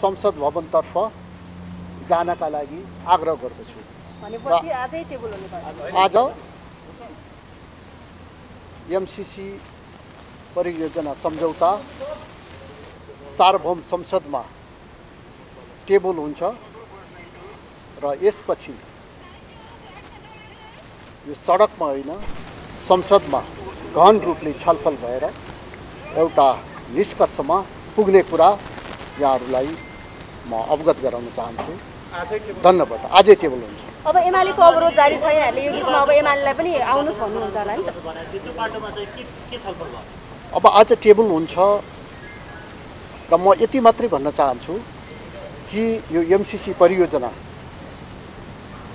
संसद भवनतर्फ जानका लागि आग्रह गर्दछु। आज एमसिसी परियोजना सम्झौता सार्वभौम संसदमा टेबल हुन्छ र यसपछि यो सडकमा होइन संसदमा गहन रूपले छलफल भएर एउटा निष्कर्षमा पुग्ने कुरा यहाँहरूलाई म अवगत गराउन चाहन्छु। धन्यवाद आजै टेबल हुन्छ अब एमालेको अवरोध जारी छ यहाँहरूले यो बिचमा अब एमालेलाई पनि आउनुहोस् भन्नुहुन्छ होला नि त। त्यो बाटोमा चाहिँ के के छलफल भयो अब आज टेबल हुन्छ र म यति मात्रै भन्न चाहन्छु कि यो एमसिसी परियोजना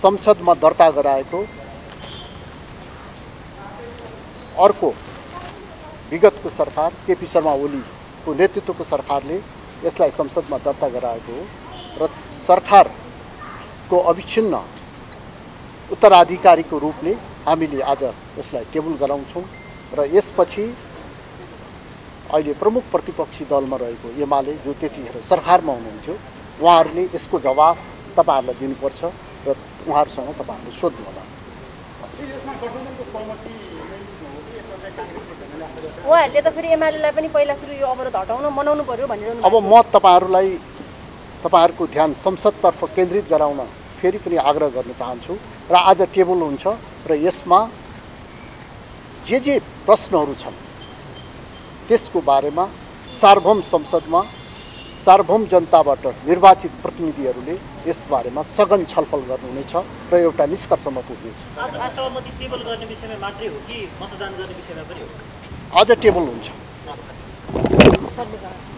संसदमा दर्ता गराएको अर्को विगतको सरकार केपी शर्मा ओलीको नेतृत्वको सरकारले यसलाई संसदमा दर्ता गराएको हो र सरकारको अविच्छिन्न उत्तराधिकारीको रूपले हामीले आज यसलाई टेबल गराउँछौँ र यसपछि अहिले प्रमुख प्रतिपक्षी दलमा रहेको एमाले जो त्यतिखेर सरकारमा हुनुहुन्थ्यो उहाँहरूले यसको जवाफ तपाईँहरूलाई दिनुपर्छ र उहाँहरूसँग तपाईँहरूले सोध्नु होला उहाँहरूले त फेरि एमालेलाई पनि पहिला सुरु यो अवरोध हटाउन मनाउनु पर्यो भनिरहनु अब म तपाईँहरूलाई तपाईँहरूको ध्यान संसदतर्फ केन्द्रित गराउन फेरि पनि आग्रह गर्न चाहन्छु र आज टेबल हुन्छ र यसमा जे जे प्रश्नहरू छन् त्यसको बारेमा सार्वभौम संसदमा सार्वभौम जनताबाट निर्वाचित प्रतिनिधिहरूले यसबारेमा सघन छलफल गर्नुहुनेछ र एउटा निष्कर्षमा पुग्नेछ। आजको सहमति टेबल गर्ने विषयमा मात्रै हो कि मतदान गर्ने विषयमा पनि हो? आज टेबल हुन्छ। धन्यवाद।